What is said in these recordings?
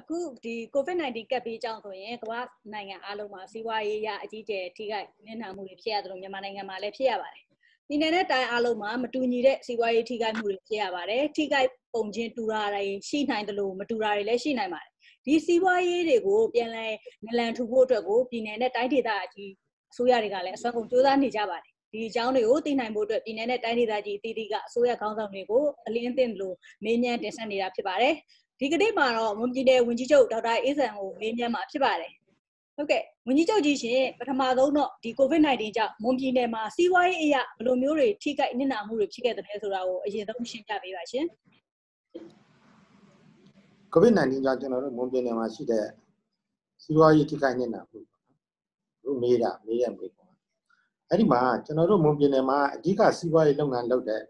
အခုဒီ COVID-19 ကပ်ပြီးကြောင်းဆိုရင်ကမ္ဘာနိုင်ငံအားလုံးမှာစီးပွားရေးရအကြီးကျယ်ထိခိုက်နစ်နာမှုတွေဖြစ်ရတယ်လို့မြန်မာနိုင်ငံမှာလည်းဖြစ်ရပါတယ်။ဒီနယ်နဲ့တိုင်းအားလုံးမှာမတူညီတဲ့စီးပွားရေးထိခိုက်မှုတွေဖြစ်ရပါတယ်။ထိခိုက်ပုံချင်းတူတာတွေရှိနိုင်တယ်လို့မတူတာတွေလည်းရှိနိုင်ပါတယ်။ဒီစီးပွားရေးတွေကိုပြန်လည်နလန်ထူဖို့အတွက်ကိုပြည်နယ်နဲ့တိုင်းဒေသအကြီးအစိုးရတွေကလည်းအစွမ်းကုန်စူးစမ်းနေကြပါတယ်။ ဒီအကြောင်းတွေကိုသိနိုင်ဖို့အတွက်ပြည်내နဲ့တိုင်းဒေသကြီးအသီးသီးကအစိုးရခေါင်းဆောင်တွေကိုအလင်းအသင့်လို့မေးမြန်းတင်ဆက်နေတာဖြစ်ပါတယ်။ဒီကနေ့မှာတော့မွန်ပြည်နယ်ဝန်ကြီးချုပ်ဒေါက်တာအေးဆန်ကိုမေးမြန်းမှာဖြစ်ပါတယ်။ဟုတ်ကဲ့ဝန်ကြီးချုပ်ကြီးရှင်ပထမဆုံးတော့ဒီ COVID-19 ကြောင့်မွန်ပြည်နယ်မှာစီးပွားရေးအရာဘယ်လိုမျိုးတွေထိခိုက်နစ်နာမှုတွေဖြစ်ခဲ့တဲ့လဲဆိုတာကိုအရင်ဆုံးရှင်းပြပေးပါရှင်။ COVID-19 ကြောင့်ကျွန်တော်တို့မွန်ပြည်နယ်မှာရှိတဲ့စီးပွားရေးထိခိုက်နစ်နာမှုပေါ့နော်။တို့မေးတာမေးရမေးပေါ့ အဲ့ဒီမှာကျွန်တော်တို့မွန်ပြည်နယ်မှာအဓိကစီးပွားရေးလုပ်ငန်းလုပ်တဲ့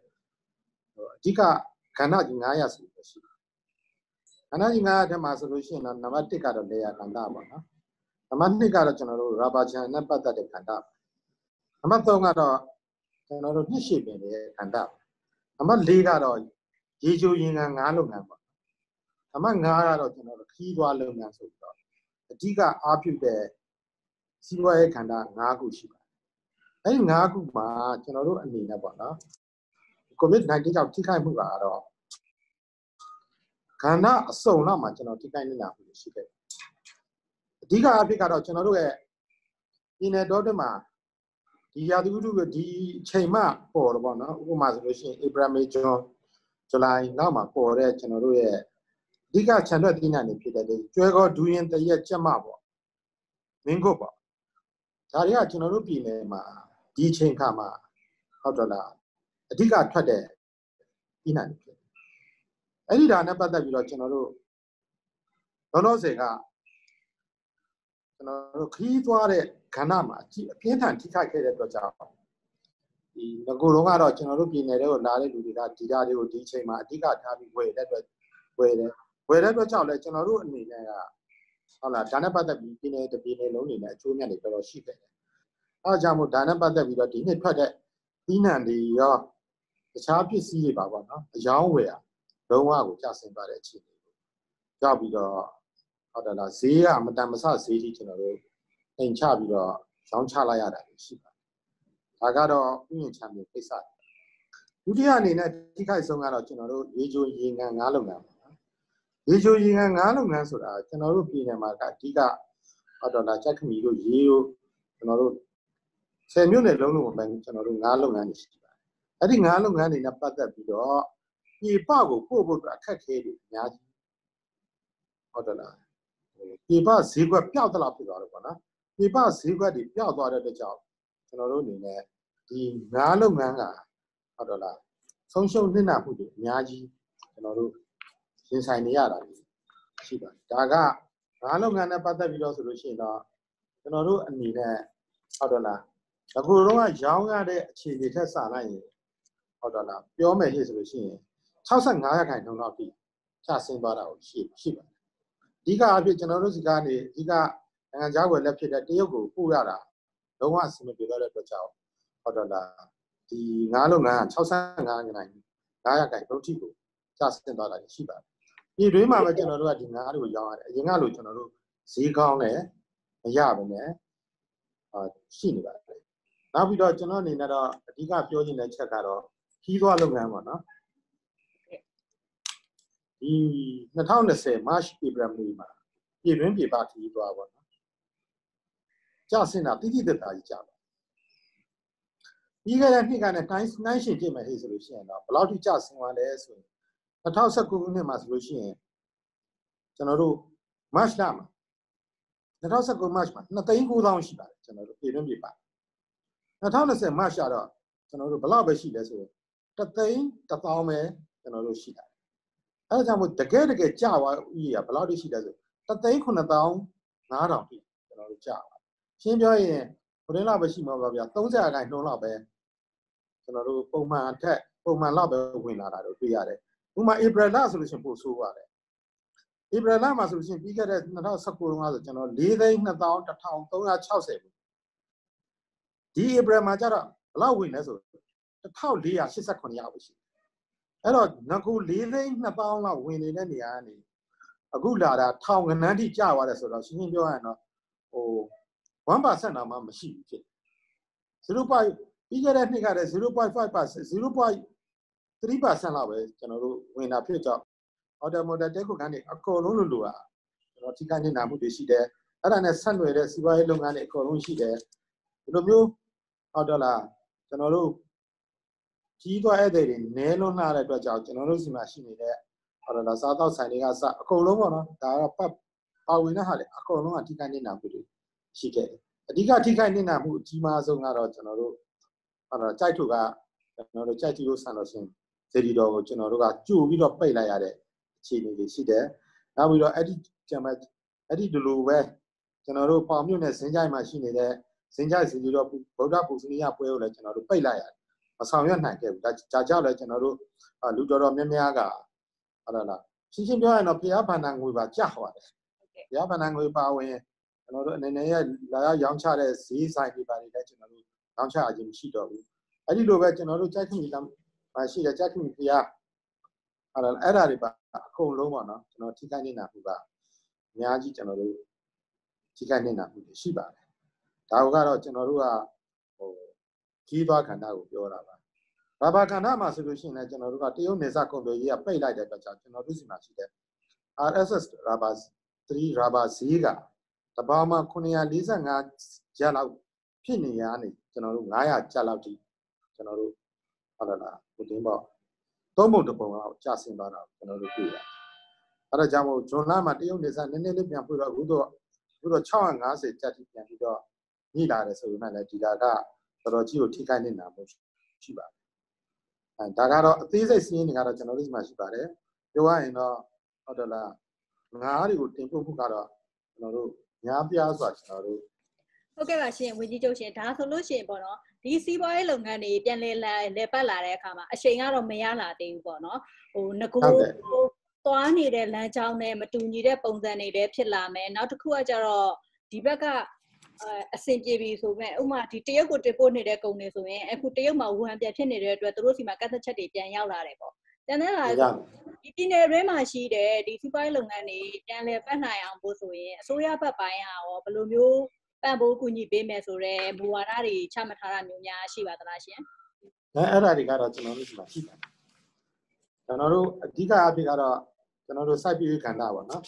အဓိကကဏ္ဍကြီး900ဆိုလို့ရှိတယ်။ကဏ္ဍကြီး900ထဲမှာဆိုလို့ရှိရင်တော့နံပါတ်1ကတော့လေယာကဏ္ဍပေါ့နော်။နံပါတ်2ကတော့ကျွန်တော်တို့ရာဘာချန်နဲ့ပတ်သက်တဲ့ကဏ္ဍ။နံပါတ်3ကတော့ကျွန်တော်တို့နှစ်ရှိပင်တဲ့ကဏ္ဍ။နံပါတ်4ကတော့ရေချိုရင်ငံငါးလုပ်ငန်းပေါ့။နံပါတ်5ကတော့ကျွန်တော်တို့ခီးသွားလုပ်ငန်းဆိုပြီးတော့အဓိကအားပြုတဲ့စီးပွားရေးကဏ္ဍ9ခုရှိပါတယ် အဲ့ဒီ၅ခုမှာကျွန်တော်တို့အနေနဲ့ပေါ့နော် COVID-19 ကြောင့်ထိခိုက်မှုကတော့ခန္ဓာအစုံလောက်မှာကျွန်တော်ထိခိုက်နေတာမှုရှိခဲ့အဓိကအဖြစ်ကတော့ကျွန်တော်တို့ရဲ့ပြည်နယ်တော်တွေမှာဒီရာသီဥတုကဒီအချိန်မှပေါ်တော့ပေါ့နော်ဥပမာဆိုလို့ရှိရင်ဧပြီမေဂျွန်ဇူလိုင်နောက်မှာပေါ်တဲ့ကျွန်တော်တို့ရဲ့အဓိကခြံထွက်သီးနှံတွေဖြစ်တဲ့ကျွဲကောဒူးရင်တရက်ကြက်မပေါ့မင်းကုတ်ပေါ့ဒါတွေကကျွန်တော်တို့ပြည်နယ်မှာ ဒီအချိန်ခါမှာဟုတ်တော့လားအဓိကထွက်တဲ့ပြီးနိုင်ဖြစ်အဲ့ဒီဒါနဲ့ပတ်သက်ပြီးတော့ကျွန်တော်တို့လောလောဆယ်ကကျွန်တော်တို့ခီးသွားတဲ့ခန္ဓာမှာအပြင်းထန်ထိခိုက်ခဲ့တဲ့အတွက်ကြောင့်ဒီငကိုယ်လုံးကတော့ကျွန်တော်တို့ပြည်နယ်တွေကိုလာတဲ့လူတွေကဒီဓာတ်တွေကိုဒီအချိန်မှာအဓိကထားပြီးဝယ်တဲ့အတွက်ဝယ်တယ်ဝယ်တဲ့အတွက်ကြောင့်လည်းကျွန်တော်တို့အနေနဲ့ကဟုတ်လားဒါနဲ့ပတ်သက်ပြီးပြည်နယ်တစ်ပြည်နယ်လုံးနေနဲ့အကျိုးမြတ်တွေတော်တော်ရှိခဲ့တယ် အဲဒါကြောင့်မို့ဒါနဲ့ပတ်သက်ပြီးတော့ဒီနှစ်ထွက်တဲ့ပြီးနံတွေရောတခြားပစ္စည်းတွေပါပေါ့နော်အယောင်းဝယ်လုံးဝကိုကျဆင်းသွားတဲ့အခြေအနေကိုရောက်ပြီးတော့ဟုတ်တယ်လားဈေးကမတန်မဆဈေးကြီးကျွန်တော်တို့အိမ်ချပြီးတော့ရောင်းချလိုက်ရတာရှိပါတယ်ဒါကတော့ဥယျာဉ်ချမ်းမြေကိစ္စဒုတိယအနေနဲ့ထိခိုက်ဆုံးကတော့ကျွန်တော်တို့ရေချိုရေငံငါးလုပ်ငန်းပေါ့နော်ရေချိုရေငံငါးလုပ်ငန်းဆိုတာကျွန်တော်တို့ပြည်နယ်မှာကအဓိကဟုတ်တယ်လားချက်ခမီတို့ရေတို့ကျွန်တော်တို့ 10မြို့နယ်လုံးလုံးမှာကျွန်တော်တို့ငါးလုပ်ငန်းတွေရှိပါတယ်အဲ့ဒီငါးလုပ်ငန်းတွေနဲ့ပတ်သက်ပြီးတော့ပြေပကိုပို့ဖို့အခက်ခဲတွေအများကြီးဟုတ်တယ်လားပြေပဈေးကွက်ပျောက်သလားဖြစ်သွားတယ်ပေါ့နော်ပြေပဈေးကွက်တွေပျောက်သွားတဲ့အတွက်ကြောင့်ကျွန်တော်တို့အနေနဲ့ဒီငါးလုပ်ငန်းကဟုတ်တယ်လားဆုံးရှုံးနှိမ့်နာမှုတွေအများကြီးကျွန်တော်တို့ရင်ဆိုင်နေရတာရှိပါတယ်ဒါကငါးလုပ်ငန်းနဲ့ပတ်သက်ပြီးတော့ဆိုလို့ရှိရင်တော့ကျွန်တော်တို့အနေနဲ့ဟုတ်တယ်လား အခုတော့ရောင်းရတဲ့အခြေအနေထက်စာလိုက်ရင်ဟုတ်တော့လားပြောမယ်ဟိဆိုလို့ရှိရင်65ရာခိုင်နှုန်းလောက်ထိကျဆင်းသွားတာကိုရှိရှိပါတယ်အဓိကအဖြစ်ကျွန်တော်တို့စီကနေအဓိကနိုင်ငံခြားဝယ်လက်ဖြစ်တဲ့တရုတ်ကိုပို့ရတာလုံးဝအဆင်မပြေတော့တဲ့အတွက်ကြောင့်ဟုတ်တော့လားဒီငါးလုပ်ငန်းက65ရာခိုင်900ရာခိုင်နှုန်းထိကိုကျဆင်းသွားတာရှိပါတယ်ပြည်တွင်းမှာပဲကျွန်တော်တို့ကဒီငါးတွေကိုရောင်းရတယ်အရင်ကလိုကျွန်တော်တို့ဈေးကောင်းတယ်မရပါနဲ့အာရှိနေပါတယ် နောက်ပြီးတော့ကျွန်တော်အနေနဲ့တော့အဓိကပြောချင်တဲ့ချက်ကတော့ခီးသွားလုပ်ငန်းပေါ့နော်ဒီ2020 March April May မှာပြည်တွင်းပြည်ပခီးသွားပေါ့နော်ကြဆင်းတာတိတိတတ်တာကြီးကြပါပြီးခဲ့တဲ့နှစ်ကနဲ့တိုင်းနိုင်ရှင်ကြည့်မယ်ဟေ့ဆိုလို့ရှိရင်တော့ဘယ်လောက်ထိကြဆင်းသွားလဲဆိုရင်2019ခုနှစ်မှာဆိုလို့ရှိရင်ကျွန်တော်တို့ March လမှာ2019 March မှာ2သိန်း9000ရှိပါတယ်ကျွန်တော်တို့ပြည်တွင်းပြည်ပ 2020 March တော့ကျွန်တော်တို့ဘယ်လောက်ပဲရှိလဲဆိုရင်တသိန်းတစ်သောင်းပဲကျွန်တော်တို့ရှိတာအဲဒါကြောင့်မို့တကယ်တကယ်ကြာသွားဥကြီးကဘယ်လောက်တိရှိလဲဆိုတသိန်း9000 9000တိကျွန်တော်တို့ကြာပါရှင်းပြောရင်ဘယ်လိုလောက်ပဲရှိမှာပါဗျာ30ရာခိုင်နှုန်းလောက်ပဲကျွန်တော်တို့ပုံမှန်အထက်ပုံမှန်လောက်ပဲဝင်လာတာတို့တွေ့ရတယ်ဥပမာ April လဆိုလို့ရှိရင်ပို့ဆိုးပါတယ် April လမှာဆိုလို့ရှိရင်ပြီးခဲ့တဲ့2019တုန်းကဆိုကျွန်တော်4သိန်း2360ဘူး ဒီ April မှာကျတော့ဘယ်လောက်ဝင်လဲဆို1489ရောက်ပဲရှိအဲ့တော့ငကူ4သိန်း2000လောက်ဝင်နေတဲ့နေရာကနေအခုလာတာထောင်ကနန်းထိကြာသွားတယ်ဆိုတော့ရှင်းရှင်းပြောရရင်တော့ဟို1%တော့မှမရှိဘူးဖြစ်0.5ပြီးခဲ့တဲ့နှစ်ကတည်း0.5% 0.3%လောက်ပဲကျွန်တော်တို့ဝင်တာဖြစ်တော့ automotive တက်ခုခန်းတွေအကုန်လုံးလို့လို့อ่ะကျွန်တော်ထိခိုက်နေတာမှုတွေရှိတယ်အဲ့ဒါနဲ့ဆက်နွယ်တဲ့စီးပွားရေးလုပ်ငန်းတွေအကုန်လုံးရှိတယ်ဒီလိုမျိုး ဟုတ်တော့လားကျွန်တော်တို့ကြီးသွားတဲ့တွေနည်းလွန်းလာတဲ့အတွက်ကြောင့်ကျွန်တော်တို့စီမှာရှိနေတဲ့ဟုတ်တော့လားစားတော့ဆိုင်တွေကစအကုန်လုံးပေါ့နော်ဒါကတော့ပတ်ပါဝင်တဲ့ဟာတွေအကုန်လုံးကထိခိုက်နေတာမှုတွေရှိခဲ့တယ်အဓိကထိခိုက်နေတာမှုအကြီးမားဆုံးကတော့ကျွန်တော်တို့ဟုတ်တော့ကြိုက်ထုကကျွန်တော်တို့ကြိုက်ကြည့်လို့ဆန်လို့ရှင်စေဒီတော်ကိုကျွန်တော်တို့ကကြိုပြီးတော့ပိတ်လိုက်ရတဲ့အခြေအနေတွေရှိတယ်နောက်ပြီးတော့အဲ့ဒီကျမအဲ့ဒီဒီလိုပဲကျွန်တော်တို့ပေါင်မြုပ်နဲ့ဇင်းကြိုင်မှာရှိနေတဲ့ ဇင်းကြိုင်စီဒီတော့ဗုဒ္ဓပူဇနီယပွဲကိုလည်းကျွန်တော်တို့ပိတ်လိုက်ရတယ်မဆောင်ရွက်နိုင်ခဲ့ဘူးဒါဒါကြောင့်လည်းကျွန်တော်တို့လူတော်တော်များများကဟုတ်လားရှင်းရှင်းပြောရရင်တော့ဖျားဗန္ဒငွေပါကြာဟောတယ်ဖျားဗန္ဒငွေပါဝင်ကျွန်တော်တို့အနေနဲ့ရလာရောက်ရောင်းချတဲ့ဈေးဆိုင်တွေပါတွေလည်းကျွန်တော်တို့ရောင်းချခြင်းမရှိတော့ဘူးအဲ့ဒီလိုပဲကျွန်တော်တို့ကြိုက်ခင်လမ်းမရှိတဲ့ကြိုက်ခင်ဖျားအဲ့ဒါအဲ့ဒါတွေပါအကုန်လုံးပေါ့နော်ကျွန်တော်ထိခိုက်နေတာခုကအများကြီးကျွန်တော်တို့ထိခိုက်နေတာခုရှိပါတယ် ဒါကတော့ကျွန်တော်တို့ကဟိုကြီးသွားခန္ဓာကိုပြောတာပါဘာဘာခန္ဓာမှာဆိုလို့ရှိရင်လည်းကျွန်တော်တို့ကတရုတ်နေစာကွန်ပဏီကပိတ်လိုက်တဲ့အတွက်ကြောင့်ကျွန်တော်တို့စီမှာရှိတဲ့ RSS rubber 3 rubber ဈေးကတပေါင်းမှာ945ကျပ်လောက်ဖြစ်နေရနေကျွန်တော်တို့900ကျပ်လောက်ထိကျွန်တော်တို့ဟုတ်လားဟိုတင်းပေါ့သုံးပုံတစ်ပုံလောက်ကျဆင်းသွားတာကျွန်တော်တို့တွေ့ရတယ်အဲဒါကြောင့်မို့ဂျွန်လာမှာတရုတ်နေစာနည်းနည်းလေးပြန်ဖွင့်တော့အခုတော့အခုတော့650ကျပ်ထိပြန်ပြီးတော့ ညှိလာတယ်ဆိုပေမဲ့လည်းဒီလာကတော်တော်ကြီးကိုထိခိုက်နေတာမျိုးရှိပါတယ်အဲဒါကတော့အသေးစိတ်စီးရင်တွေကတော့ကျွန်တော်တို့ဒီမှာရှိပါတယ်ပြောရရင်တော့ဟုတ်တယ်လားငါးတွေကိုတင်ပို့မှုကတော့ကျွန်တော်တို့များပြားစွာကျွန်တော်တို့ဟုတ်ကဲ့ပါရှင်ဝင်းကြီးချုပ်ရှင်ဒါဆိုလို့ရှိရင်ပေါ့နော်ဒီစီးပွားရေးလုပ်ငန်းတွေပြန်လဲလာလဲပတ်လာတဲ့အခါမှာအချိန်ကတော့မရလာသေးဘူးပေါ့နော်ဟိုငကိုသွားနေတဲ့လမ်းကြောင်းနဲ့မတူညီတဲ့ပုံစံတွေလည်းဖြစ်လာမယ်နောက်တစ်ခုကကျတော့ဒီဘက်က အဆင်ပြေပြီဆိုမဲ့ဥမာဒီတရုတ်ကိုတင်ပို့နေတဲ့ကုန်တွေဆိုရင်အခုတရုတ်မှာဝူဟန်ပြန်ဖြစ်နေတဲ့အတွက်သူတို့စီမှာကတ်သက်ချက်တွေပြန်ရောက်လာတယ်ပေါ့တန်တဲ့လာဒီပြည်နယ်ရဲမှာရှိတဲ့ဒီစီးပွားရေးလုပ်ငန်းတွေပြန်လည်ပတ်နိုင်အောင်ဖို့ဆိုရင်အစိုးရဘက်ပိုင်းကရောဘယ်လိုမျိုးပံ့ပိုးကူညီပေးမယ်ဆိုတော့မူဝါဒတွေချမှတ်ထားတာမျိုးများရှိပါသလားရှင်အဲအဲ့ဒါတွေကတော့ကျွန်တော်တို့ဒီမှာရှိပါတယ်ကျွန်တော်တို့အဓိကအဖြစ်ကတော့ကျွန်တော်တို့စိုက်ပျိုးရေးကဏ္ဍပါနော်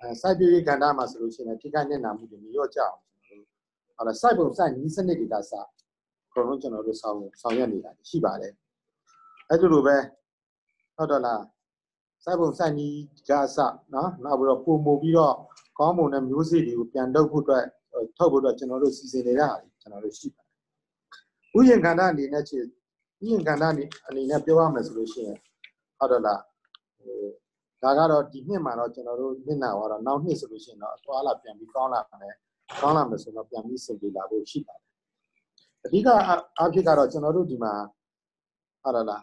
အဲစိုက်ပျိုးရေးကဏ္ဍမှာဆိုလို့ရှိရင်ထိခိုက်နေတာမှုတွေမျိုးကြအောင်ကျွန်တော်တို့ဟောစိုက်ပုံစိုက်နီးစနစ်တွေကစအကုန်လုံးကျွန်တော်တို့ဆောင်ဆောင်ရွက်နေတာရှိပါတယ်အဲ့လိုလိုပဲဟုတ်တော့လားစိုက်ပုံစိုက်နီးကစနော်နောက်ပြီးတော့ပုံမူပြီးတော့ကောင်းမွန်တဲ့မျိုးစေ့တွေကိုပြန်လုပ်ဖို့အတွက်ထုတ်ဖို့အတွက်ကျွန်တော်တို့စီစဉ်နေတာကျွန်တော်တို့ရှိပါတယ်ဥယျာဉ်ကဏ္ဍအနေနဲ့ချစ်ဥယျာဉ်ကဏ္ဍအနေနဲ့ပြောရမယ်ဆိုလို့ရှိရင်ဟုတ်တော့လားဟို ဒါကတော့ဒီနှစ်မှာတော့ကျွန်တော်တို့နှစ်နာတော့နောက်နှစ်ဆိုလို့ရှိရင်တော့အသွားလာပြန်ပြီးကောင်းလာမယ်ကောင်းလာမယ်ဆိုတော့ပြန်ပြီးစင်ပြေလာဖို့ရှိပါတယ်အဓိကအဖြစ်ကတော့ကျွန်တော်တို့ဒီမှာဟုတ်တော့လား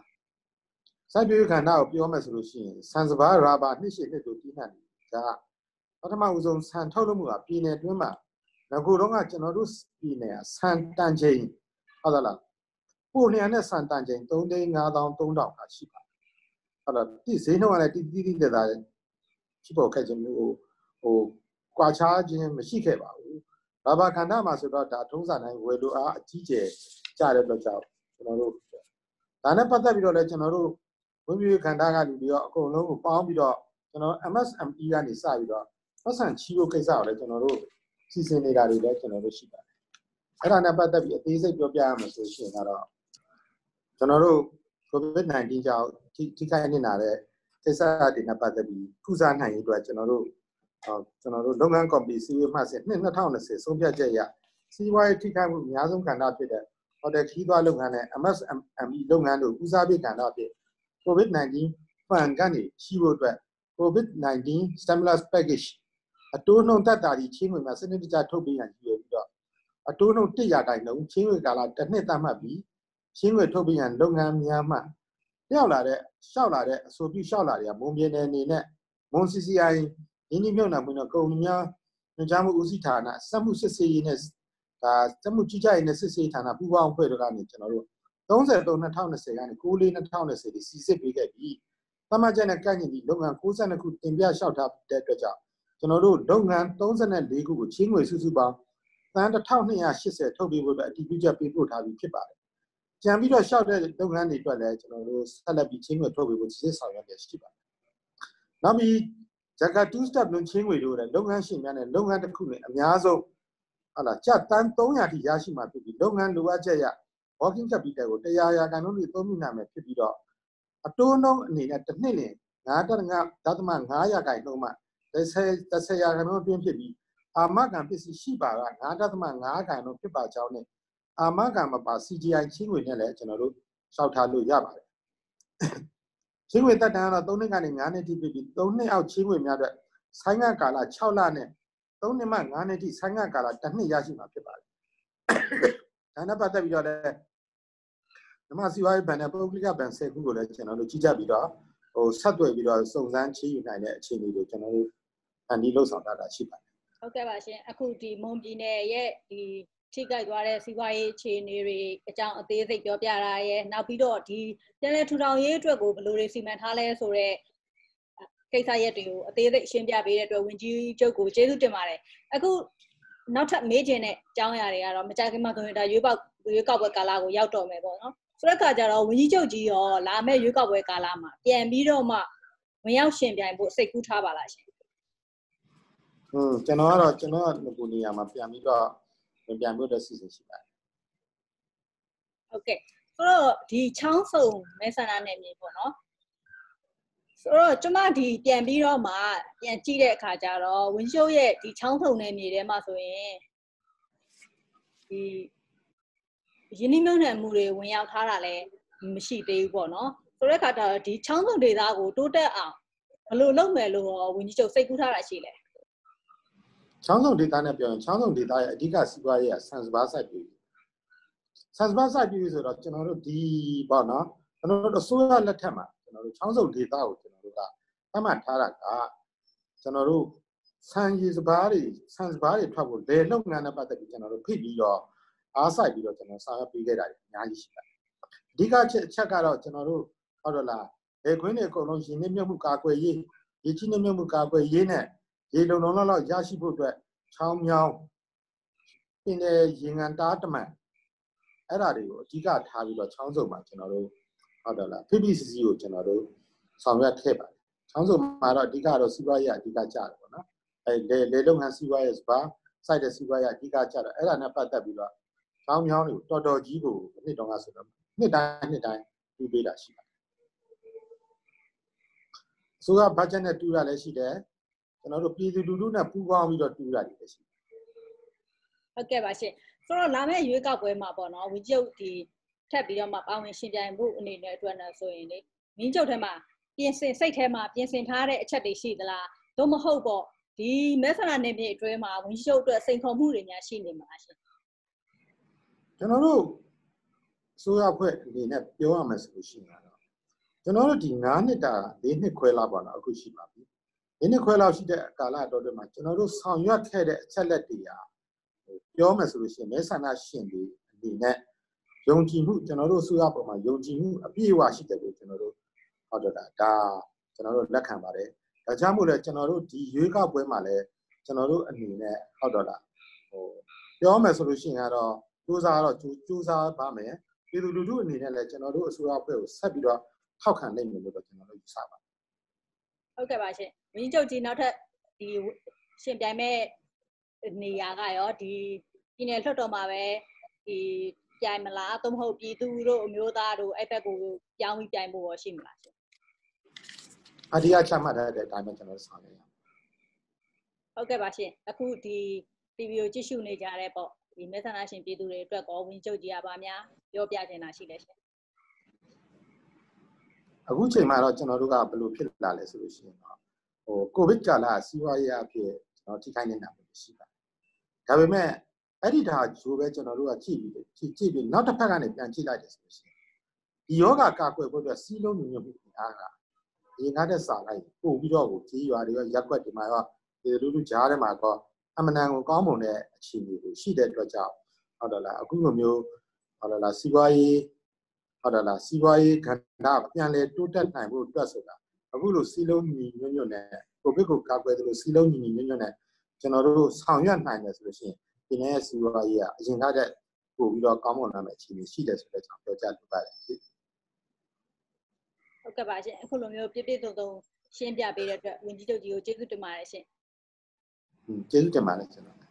စိုက်ပျိုးရေးကဏ္ဍကိုပြောမယ်ဆိုလို့ရှိရင်ဆန်စပါးရာဘာနှစ်ရှည်နှစ်တို့ပြီးနှံ့တယ်ဒါပထမဦးဆုံးဆန်ထုတ်လုပ်မှုကပြည်နယ်တွင်းမှာငကိုတော့ကကျွန်တော်တို့ပြည်နယ်ကဆန်တန်ချိန်ဟုတ်သလားပိုလျံနဲ့ဆန်တန်ချိန်3သိန်း5000 3000ခါရှိပါတယ် ဟုတ်လားဒီဈေးနှုန်းကလည်းတိတိတိတသားရှိပေါ်ခဲ့ခြင်းမျိုးဟိုဟိုကွာခြားခြင်းမရှိခဲ့ပါဘူးဘာဘာခန္ဓာမှာဆိုတော့ဒါထုံးစံတိုင်းဝယ်လိုအားအကြီးကျယ်ကြတဲ့အတွက်ကြောင့်ကျွန်တော်တို့ဒါနဲ့ပတ်သက်ပြီးတော့လည်းကျွန်တော်တို့ဝိပရိခန္ဓာကလူတွေရောအကုန်လုံးကိုပေါင်းပြီးတော့ကျွန်တော် MSME ကနေစပြီးတော့ပတ်စံချီးဖို့ကိစ္စကိုလည်းကျွန်တော်တို့စီစဉ်နေတာတွေလည်းကျွန်တော်တို့ရှိပါတယ်အဲ့ဒါနဲ့ပတ်သက်ပြီးအသေးစိတ်ပြောပြရမယ်ဆိုရှင်ကတော့ကျွန်တော်တို့ COVID-19 ကြောင့် ထိခိုက်နေတာတဲ့ကိစ္စတွေနဲ့ပတ်သက်ပြီးကုစားနိုင်ရေးအတွက်ကျွန်တော်တို့ကျွန်တော်တို့လုပ်ငန်းကော်မတီစီဝေးမှဆက်နှစ်2020ဆုံးဖြတ်ချက်အရစီးပွားရေးထိခိုက်မှုအများဆုံးကဏ္ဍဖြစ်တဲ့ဟိုတယ်ခီးသွားလုပ်ငန်းနဲ့ MSME လုပ်ငန်းတို့ဦးစားပေးကဏ္ဍဖြစ် COVID-19 ဖန်ကနေရှိဖို့အတွက် COVID-19 stimulus package အတိုးနှုန်းတက်တာဒီချင်းငွေမှာစနစ်တကျထုတ်ပေးရန်ရည်ရွယ်ပြီးတော့အတိုးနှုန်း1ရာခိုင်နှုန်းချင်းငွေကာလတစ်နှစ်သတ်မှတ်ပြီးချင်းငွေထုတ်ပေးရန်လုပ်ငန်းများမှ လျှောက်လာတဲ့လျှောက်လာတဲ့အဆိုပြုလျှောက်လာတွေကမွန်ပြည်နယ်အနေနဲ့မွန် CCI ရင်းနှီးမြှုပ်နှံမှုနဲ့ကုန်များညွှန်ကြားမှုဦးစီးဌာနစက်မှုစစ်ဆေးရေးနဲ့ဒါစက်မှုကြီးကြပ်ရေးနဲ့စစ်ဆေးဌာနပူးပေါင်းအဖွဲ့တို့ကနေကျွန်တော်တို့33 2020ကနေ94 2020ဒီစီစစ်ပေးခဲ့ပြီးသမတ်ချက်နဲ့ကန့်ညီပြီးလုပ်ငန်း62ခုတင်ပြလျှောက်ထားတဲ့အတွက်ကြောင့်ကျွန်တော်တို့လုပ်ငန်း34ခုကိုချင်းငွေစုစုပေါင်းတန်1280ထုတ်ပြီးဖို့အတွက်အတည်ပြုချက်ပေးပို့ထားပြီးဖြစ်ပါတယ်။ ကြံပြီးတော့လျှောက်တဲ့လုပ်ငန်းတွေအတွက်လည်းကျွန်တော်တို့ဆက်လက်ပြီးချင်းငွေထုတ်ပြီးဖို့စစ်ဆောင်ရွက်ရရှိပါတယ်။နောက်ပြီးဂျကာ2 step လုံးချင်းငွေတို့လည်းလုပ်ငန်းရှင်များနဲ့လုပ်ငန်းတစ်ခုနဲ့အများဆုံးဟုတ်လားကျပ်တန်း300ထိရရှိမှာဖြစ်ပြီးလုပ်ငန်းလိုအပ်ချက်ရ working capital ကိုတရားရာခိုင်နှုန်းတွေသုံးမိနိုင်မယ်ဖြစ်ပြီးတော့အတိုးနှုန်းအနေနဲ့တစ်နှစ်လ9.5ဒသမ9ရာခိုင်နှုန်းမှ30 30ရာခိုင်နှုန်းအတွင်းဖြစ်ပြီးအာမခံပစ္စည်းရှိပါက9.5ခိုင်နှုန်းဖြစ်ပါကြောင်းနဲ့ အာမခံမပါ CGI ချင်းငွေနဲ့လည်းကျွန်တော်တို့လျှောက်ထားလို့ရပါတယ်ချင်းငွေတက်တန်းကတော့3နှစ်ကနေ9နှစ်ထိဖြစ်ပြီး3နှစ်အောက်ချင်းငွေများအတွက်ဆိုင်းငံ့ကာလ6လနဲ့3နှစ်မှ9နှစ်ထိဆိုင်းငံ့ကာလတစ်နှစ်ရရှိမှာဖြစ်ပါတယ်ဒါနဲ့ပတ်သက်ပြီးတော့လည်းဓမ္မစီဝါရေးဘဏ်နဲ့ပုဂ္ဂလိကဘဏ်10ခုကိုလည်းကျွန်တော်တို့ကြီးကြပ်ပြီးတော့ဟိုဆက်သွယ်ပြီးတော့စုံစမ်းချေယူနိုင်တဲ့အခြေအနေကိုကျွန်တော်တို့အန်ဒီလှုပ်ဆောင်ထားတာရှိပါတယ်ဟုတ်ကဲ့ပါရှင်အခုဒီမွန်ပြည်နယ်ရဲ့ဒီ ထိကြိုက်သွားတဲ့စီးပွားရေးအခြေအနေတွေအကြောင်းအသေးစိတ်ပြောပြတာရယ်နောက်ပြီးတော့ဒီပြည်내ထူထောင်ရေးအတွက်ကိုဘယ်လိုတွေစီမံထားလဲဆိုတော့ကိစ္စရက်တွေကိုအသေးစိတ်ရှင်းပြပေးတဲ့အတွက်ဝင်ကြီးချုပ်ကိုကျေးဇူးတင်ပါတယ်အခုနောက်ထပ်မေးချင်တဲ့အကြောင်းအရာတွေကတော့မကြခင်မှာကွန်ပျူတာရွေးပေါက်ရွေးကောက်ပွဲကာလကိုရောက်တော့မယ်ပေါ့နော်ဆိုတဲ့အခါကျတော့ဝန်ကြီးချုပ်ကြီးရောလာမယ့်ရွေးကောက်ပွဲကာလမှာပြန်ပြီးတော့မှဝင်ရောက်ရှင်ပြိုင်ဖို့စိတ်ကူးထားပါလားရှင်။ဟွန်းကျွန်တော်ကတော့ကျွန်တော်ကကိုနေရာမှာပြန်ပြီးတော့ ဝင်ပြန်ဖို့အတွက်စီစဉ်ရှိပါတယ်။ဟုတ်ကဲ့ဆိုတော့ဒီချောင်းစုံမဲဆန္ဒနယ်မြေပေါ့နော်။ဆိုတော့ကျမဒီပြန်ပြီးတော့မှပြန်ကြည့်တဲ့အခါကျတော့ဝင်းရှိုးရဲ့ဒီချောင်းစုံနယ်မြေထဲမှာဆိုရင်ဒီယင်းနှမြုံနှံမှုတွေဝင်ရောက်ထားတာလည်းမရှိသေးဘူးပေါ့နော်ဆိုတဲ့အခါကျတော့ဒီချောင်းစုံဒေသကိုတိုးတက်အောင်ဘယ်လိုလုပ်မယ်လို့ဝန်ကြီးချုပ်စိတ်ကူးထားတာရှိလဲ ချောင်းစုံဒေသနဲ့ပြောရင်ချောင်းစုံဒေသရဲ့အဓိကစီးပွားရေးကဆန်စပါးစိုက်ပျိုးဆန်စပါးစိုက်ပျိုးဆိုတော့ကျွန်တော်တို့ဒီပေါ့နော်ကျွန်တော်တို့အစိုးရလက်ထက်မှာကျွန်တော်တို့ချောင်းစုံဒေသကိုကျွန်တော်တို့ကသတ်မှတ်ထားတာကကျွန်တော်တို့ဆန်ရည်စပါးတွေဆန်စပါးတွေထွက်ဖို့လေလုပ်ငန်းနဲ့ပတ်သက်ပြီးကျွန်တော်တို့ဖိပြီးတော့အားစိုက်ပြီးတော့ကျွန်တော်ဆောင်ရွက်ပေးခဲ့တာအများကြီးရှိပါတယ်အဓိကချက်အချက်ကတော့ကျွန်တော်တို့ဟုတ်တော့လားလေခွင်းတွေအကုန်လုံးရှင်နေမြုပ်မှုကာကွယ်ရေးရေကြီးနေမြုပ်မှုကာကွယ်ရေးနဲ့ ရေလုံလုံလောက်လောက်ရရှိဖို့အတွက်ချောင်းမြောင်းပင်တဲ့ရေငန်တားတမန်အဲ့ဒါတွေကိုအဓိကထားပြီးတော့ချောင်းစုံမှာကျွန်တော်တို့ဟုတ်တယ်လား PPCC ကိုကျွန်တော်တို့ဆောင်ရွက်ခဲ့ပါတယ်ချောင်းစုံမှာတော့အဓိကတော့စီးပွားရေးအဓိကကြတယ်ပေါ့နော်အဲလေလေလုပ်ငန်းစီးပွားရေးစပါစိုက်တဲ့စီးပွားရေးအဓိကကြတယ်အဲ့ဒါနဲ့ပတ်သက်ပြီးတော့ချောင်းမြောင်းတွေကိုတော်တော်ကြီးကိုနှစ်တောင်ကဆိုတော့နှစ်တိုင်းနှစ်တိုင်းတူပေးတာရှိပါတယ်။ဆိုတော့ဘတ်ဂျက်နဲ့တူတာလည်းရှိတယ်။ ကျွန်တော်တို့ပြည်သူလူထုနဲ့ပူးပေါင်းပြီးတော့တူတာတွေလည်းရှိတယ်။ဟုတ်ကဲ့ပါရှင်။ဆိုတော့လာမယ့်ရွေးကောက်ပွဲမှာပေါ့နော်ဝီကျုပ်ဒီထပ်ပြီးတော့မှပါဝင်ရှင်ပြိုင်မှုအနေနဲ့အတွက်နဲ့ဆိုရင်လေမင်းကျုပ်ထဲမှာပြင်ဆင်စိတ်ထဲမှာပြင်ဆင်ထားတဲ့အချက်တွေရှိသလားသို့မဟုတ်ပေါ့ဒီမဲဆန္ဒနယ်မြေအတွင်းမှာဝင်းကျုပ်အတွက်စိန်ခေါ်မှုတွေများရှိနေမှာရှင်ကျွန်တော်တို့ဆိုရဖွဲ့အနေနဲ့ပြောရမယ်ဆိုလို့ရှိရင်တော့ကျွန်တော်တို့ဒီ9နှစ်တာ၄နှစ်ခွဲလောက်ပါတော့အခုရှိပါပြီ။ ၄နှစ်ခွဲလောက်ရှိတဲ့ကာလတော်တွေမှာကျွန်တော်တို့ဆောင်ရွက်ခဲ့တဲ့အချက်လက်တွေဟာပြောမယ်ဆိုလို့ရှိရင်မဲဆန္ဒရှင်တွေအနေနဲ့ယုံကြည်မှုကျွန်တော်တို့ဆိုရပေါ်မှာယုံကြည်မှုအပြည့်အဝရှိတယ်လို့ကျွန်တော်တို့ဟောတော့တာဒါကျွန်တော်တို့လက်ခံပါတယ်။ဒါကြောင့်မို့လဲကျွန်တော်တို့ဒီရွေးကောက်ပွဲမှာလဲကျွန်တော်တို့အနေနဲ့ဟောတော့တာဟိုပြောမယ်ဆိုလို့ရှိရင်ကတော့စူးစမ်းတော့စူးစမ်းပါမယ်ပြည်သူလူထုအနေနဲ့လည်းကျွန်တော်တို့အစိုးရအဖွဲ့ကိုဆက်ပြီးတော့ထောက်ခံနိုင်မယ်လို့တော့ကျွန်တော်တို့ယူဆပါတယ် ဟုတ်ကဲ့ပါရှင်မင်းချုပ်ကြီးနောက်ထပ်ဒီရှင်ပြိုင်မဲ့နေရာကရောဒီပြည်နယ်လွှတ်တော်မှာပဲဒီပြိုင်မလားသို့မဟုတ်ပြည်သူတို့အမျိုးသားတို့အဲ့ဘက်ကိုပြောင်းပြီးပြိုင်ဖို့ရောရှိမလားရှင်အဒီအချမှတ်တဲ့အတိုင်းပဲကျွန်တော်ဆောင်ရွက်ရအောင်ဟုတ်ကဲ့ပါရှင်အခုဒီ TV ကိုကြည့်ရှုနေကြတဲ့ပေါ့ဒီမဲဆန္ဒရှင်ပြည်သူတွေအတွက်ကောဝင်ချုပ်ကြီးရပါများပြောပြချင်တာရှိလဲရှင် အခုချိန်မှာတော့ကျွန်တော်တို့ကဘယ်လိုဖြစ်လာလဲဆိုလို့ရှိရင်တော့ဟိုကိုဗစ်ကာလစီးပွားရေးအဖြစ်ကျွန်တော်ထိခိုက်နေတာမျိုးရှိပါတယ်ဒါပေမဲ့အဲ့ဒီဒါဂျိုးပဲကျွန်တော်တို့ကကြည့်ပြီးကြည့်ကြည့်ပြီးနောက်တစ်ဖက်ကနေပြန်ကြည့်လိုက်တယ်ဆိုလို့ရှိရင်ဒီယောဂကာကွယ်ဖို့အတွက်စီးလုံးညွှန်မှုအားကဒီငါတဲ့စာလိုက်ပို့ပြီးတော့ကိုကြီးရွာတွေရောရက်ွက်တွေမှာရောဒီလူလူကြားထဲမှာတော့အမှန်တန်ကိုကောင်းမွန်တဲ့အခြေအနေကိုရှိတဲ့အတွက်ကြောင့်ဟုတ်တယ်လားအခုလိုမျိုးဟုတ်တယ်လားစီးပွားရေး ဟုတ်တယ်လားစီးပွားရေးကဏ္ဍပြန်လည်တိုးတက်နိုင်ဖို့အတွက်ဆိုတာအခုလိုစီလုံးညီညွတ်ညွတ်နဲ့ကိုဗစ်ကိုကာကွယ်သလိုစီလုံးညီညီညွတ်ညွတ်နဲ့ကျွန်တော်တို့ဆောင်ရွက်နိုင်တယ်ဆိုလို့ရှိရင်ဒီနေ့ရဲ့စီးပွားရေးကအရင်ကတည်းကပို့ပြီးတော့ကောင်းမွန်လာမယ့်အခြေအနေရှိတယ်ဆိုတဲ့ကြောင့်ပြောကြားလိုပါတယ်ဟုတ်ကဲ့ပါရှင်အခုလိုမျိုးပြည့်ပြည့်စုံစုံရှင်းပြပေးတဲ့အတွက်ဝန်ကြီးချုပ်ကြီးကိုကျေးဇူးတင်ပါတယ်ရှင်။ကျေးဇူးတင်ပါတယ်ကျွန်တော်